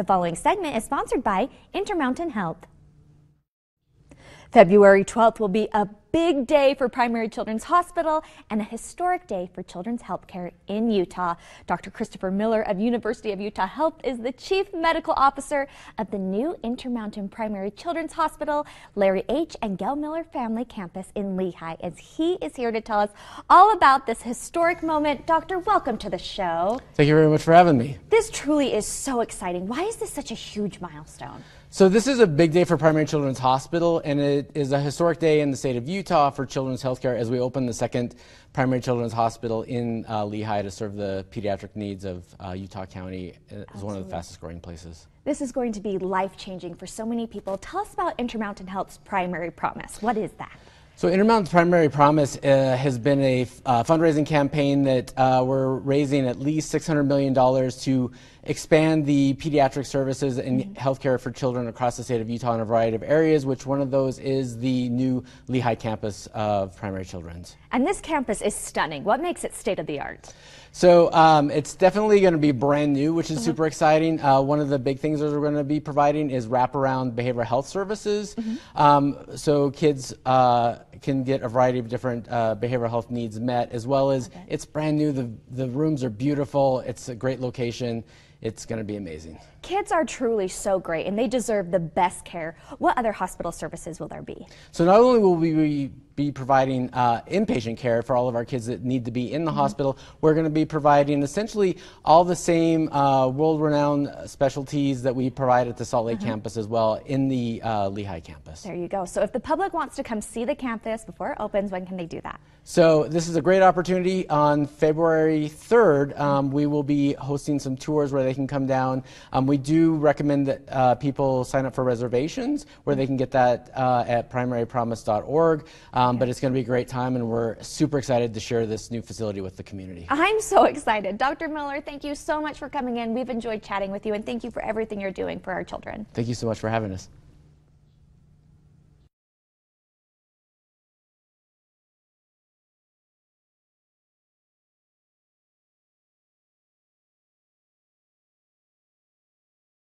The following segment is sponsored by Intermountain Health. February 12th will be a big day for Primary Children's Hospital and a historic day for children's healthcare in Utah. Dr. Christopher Miller of University of Utah Health is the Chief Medical Officer of the new Intermountain Primary Children's Hospital, Larry H. and Gail Miller Family Campus in Lehi, as he is here to tell us all about this historic moment. Doctor, welcome to the show. Thank you very much for having me. This truly is so exciting. Why is this such a huge milestone? So this is a big day for Primary Children's Hospital, and it is a historic day in the state of Utah for children's healthcare as we open the second Primary Children's Hospital in uh, Lehi to serve the pediatric needs of uh, Utah County as one of the fastest growing places. This is going to be life changing for so many people. Tell us about Intermountain Health's primary promise. What is that? So Intermountain's Primary Promise uh, has been a uh, fundraising campaign that uh, we're raising at least $600 million to expand the pediatric services and mm-hmm. healthcare for children across the state of Utah in a variety of areas, which one of those is the new Lehi campus of Primary Children's. And this campus is stunning. What makes it state of the art? So um, it's definitely going to be brand new, which is mm-hmm. super exciting. Uh, one of the big things that we're going to be providing is wraparound behavioral health services. Mm-hmm. Um, so kids uh, can get a variety of different uh, behavioral health needs met, as well as okay. it's brand new. The, the rooms are beautiful. It's a great location. It's going to be amazing. Kids are truly so great and they deserve the best care. What other hospital services will there be? So not only will we be providing uh, inpatient care for all of our kids that need to be in the mm -hmm. hospital, we're going to be providing essentially all the same uh, world-renowned specialties that we provide at the Salt Lake mm -hmm. campus as well in the uh, Lehi campus. There you go. So if the public wants to come see the campus before it opens, when can they do that? So this is a great opportunity. On February 3rd, um, we will be hosting some tours where they can come down. Um, we do recommend that uh, people sign up for reservations where they can get that uh, at primarypromise.org. Um, but it's going to be a great time, and we're super excited to share this new facility with the community. I'm so excited. Dr. Miller, thank you so much for coming in. We've enjoyed chatting with you, and thank you for everything you're doing for our children. Thank you so much for having us.